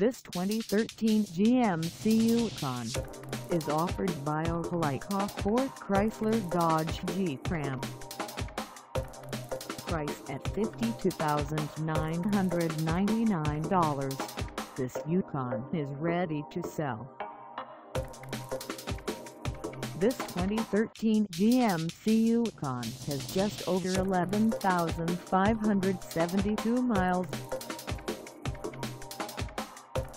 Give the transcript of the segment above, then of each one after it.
This 2013 GMC Yukon is offered by Opelika Ford Chrysler Dodge Jeep Ram. Price at $52,999, this Yukon is ready to sell. This 2013 GMC Yukon has just over 11,572 miles.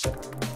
Thank